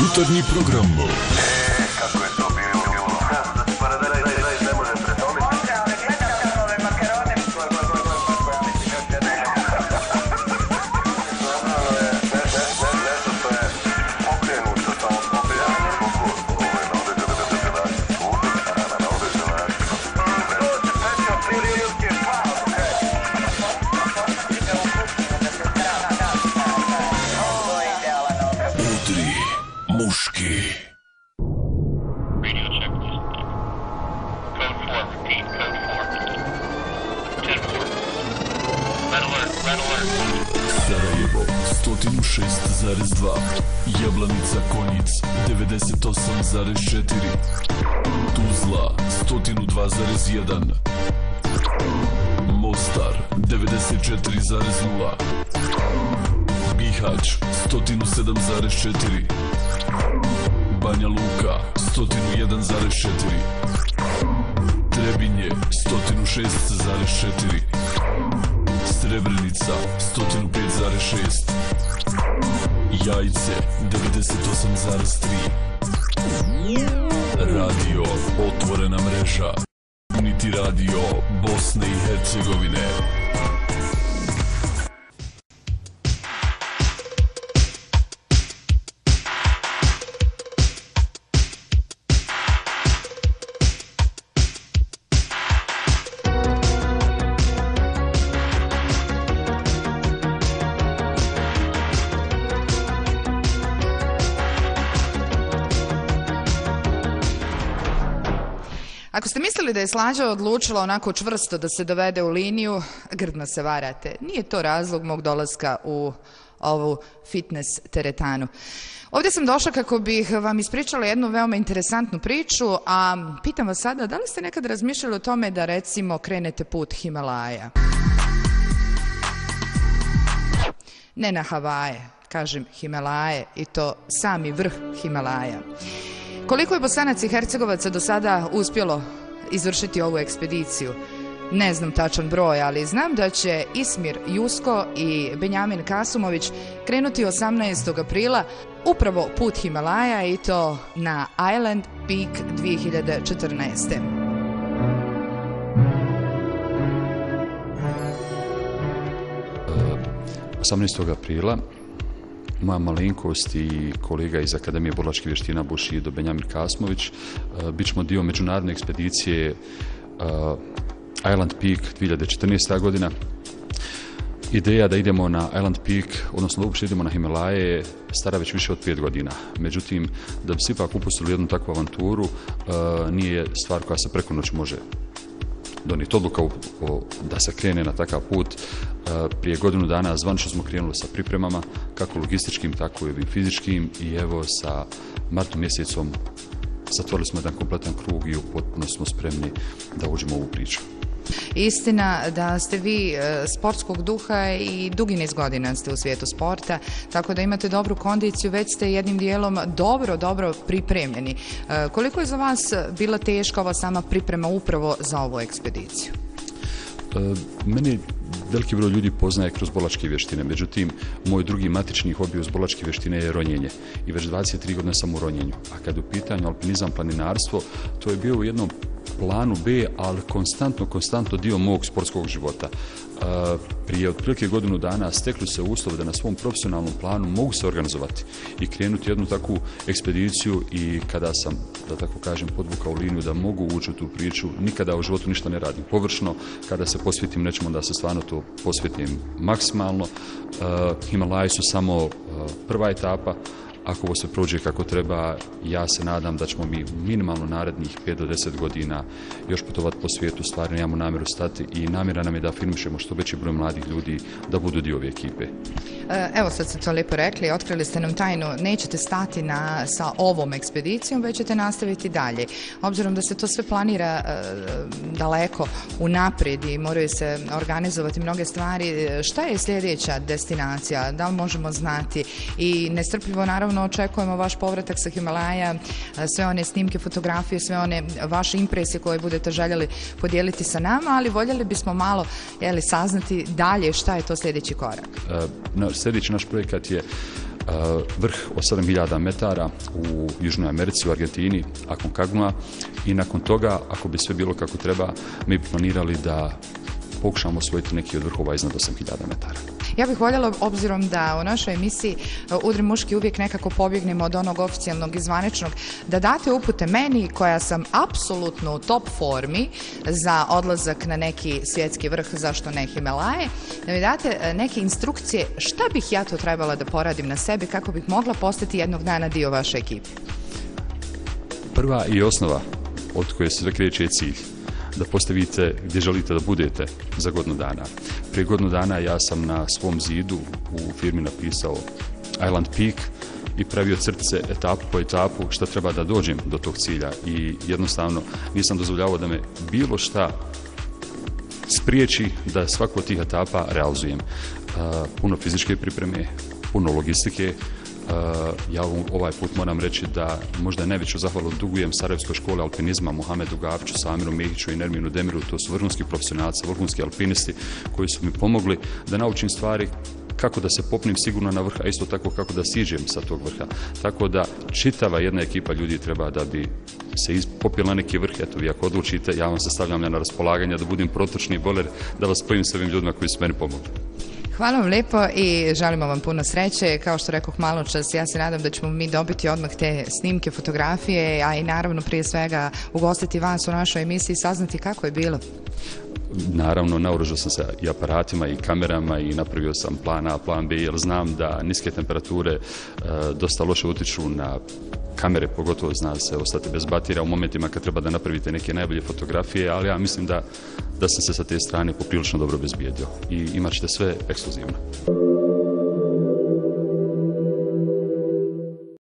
компьютерні програму. Э, alert. Sarajevo 106,2 Jablanica Konjic 98,4 Tuzla 102,1 Mostar 94,0 Bihać 107,4 Banja Luka 101,4 Trebinje 106,4 Srebrenica 105,6 Jajce 98,3 Radio Otvorena mreža. Uniti radio Bosne i Hercegovine Ako ste mislili da je Slađa odlučila onako čvrsto da se dovede u liniju, grdno se varate. Nije to razlog mog dolaska u ovu fitness teretanu. Ovdje sam došla kako bih vam ispričala jednu veoma interesantnu priču, a pitam vas sada, da li ste nekad razmišljali o tome da recimo krenete put Himalaja? Ne na Havaje, kažem Himalaje i to sami vrh Himalaja. Koliko je Bosanac i Hercegovaca do sada uspjelo izvršiti ovu ekspediciju? Ne znam tačan broj, ali znam da će Ismir Jusko i Benjamin Kasumović krenuti 18. aprila upravo put Himalaja i to na Island Peak 2014. 18. aprila moja malenkost i kolega iz Akademije borilačkih vještina Bušido Benjamin Kasmović e, bit ćemo dio međunarodne ekspedicije e, Island Peak 2014. godina. Ideja da idemo na Island Peak, odnosno uopće idemo na Himalaje, je stara već više od pet godina. Međutim, da bi se ipak upustili jednu takvu avanturu, e, nije stvar koja se preko noći može donijeti odluka da se krene na takav put. E, Prije godinu dana zvanično smo krenuli sa pripremama, kako logističkim, tako i fizičkim i evo sa martom mjesecom zatvorili smo jedan kompletan krug i potpuno smo spremni da uđemo u ovu priču. Istina da ste vi e, sportskog duha i dugi niz godina ste u svijetu sporta, tako da imate dobru kondiciju, već ste jednim dijelom dobro, dobro pripremljeni. E, Koliko je za vas bila teška ova sama priprema upravo za ovu ekspediciju? Meni veliki broj ljudi poznaje kroz bolačke vještine, međutim, moj drugi matični hobi uz bolačke vještine je ronjenje. I već 23 godine sam u ronjenju. A kad u pitanju alpinizam, planinarstvo, to je bio u jednom planu B, ali konstantno, konstantno dio mog sportskog života. E, Prije otprilike godinu dana stekli se uslovi da na svom profesionalnom planu mogu se organizovati i krenuti jednu takvu ekspediciju i kada sam, da tako kažem, podvukao liniju da mogu ući u tu priču, nikada u životu ništa ne radim površno, kada se posvetim nečemu da se stvarno to posvetim maksimalno. E, Himalaji su samo e, prva etapa, ako ovo se prođe kako treba, ja se nadam da ćemo mi minimalno narednih 5 do 10 godina još putovati po svijetu, stvarno imamo namjeru stati i namjera nam je da filmišemo što veći broj mladih ljudi da budu dio ove ekipe. E, Evo sad ste to lijepo rekli, otkrili ste nam tajnu, nećete stati na, sa ovom ekspedicijom, već ćete nastaviti dalje. Obzirom da se to sve planira e, daleko unaprijed i moraju se organizovati mnoge stvari, e, šta je sljedeća destinacija? Da li možemo znati? I nestrpljivo naravno očekujemo vaš povratak sa Himalaja, e, sve one snimke, fotografije, sve one vaše impresije koje budete željeli podijeliti sa nama, ali voljeli bismo malo jeli, saznati dalje šta je to sljedeći korak. E, na- Sljedeći naš projekat je vrh od 7000 metara u Južnoj Americi, u Argentini, Aconcagua i nakon toga, ako bi sve bilo kako treba, mi bi planirali da pokušamo osvojiti neki od vrhova iznad 8000 metara. Ja bih voljela, obzirom da u našoj emisiji e, Udri muški uvijek nekako pobjegnemo od onog oficijalnog i zvaničnog, da date upute meni koja sam apsolutno u top formi za odlazak na neki svjetski vrh, zašto ne Himalaje, da mi date e, neke instrukcije šta bih ja to trebala da poradim na sebi kako bih mogla postati jednog dana dio vaše ekipe. Prva i osnova od koje se sve kreće je cilj da postavite gdje želite da budete za godinu dana. Prije godinu dana ja sam na svom zidu u firmi napisao Island Peak i pravio crtice etapu po etapu šta treba da dođem do tog cilja i jednostavno nisam dozvoljavao da me bilo šta spriječi da svaku od tih etapa realizujem. Puno fizičke pripreme, puno logistike, ja ovaj put moram reći da možda najveću zahvalu dugujem Sarajevskoj škole alpinizma Mohamedu Gavču, Samiru Mehiću i Nerminu Demiru, to su vrhunski profesionalci, vrhunski alpinisti koji su mi pomogli da naučim stvari kako da se popnim sigurno na vrh, a isto tako kako da siđem sa tog vrha. Tako da čitava jedna ekipa ljudi treba da bi se popila neki vrh, eto vi ako odlučite, ja vam se stavljam na raspolaganje da budem protočni boler, da vas spojim s ovim ljudima koji su meni pomogli. Hvala vam lijepo i želimo vam puno sreće. Kao što rekoh malo čas, ja se nadam da ćemo mi dobiti odmah te snimke, fotografije, a i naravno prije svega ugostiti vas u našoj emisiji i saznati kako je bilo. Naravno, naoružao sam se i aparatima i kamerama i napravio sam plan A, plan B, jer znam da niske temperature e, dosta loše utiču na kamere, pogotovo zna se ostati bez batira u momentima kad treba da napravite neke najbolje fotografije, ali ja mislim da, da sam se sa te strane poprilično dobro bezbijedio i imat ćete sve ekskluzivno.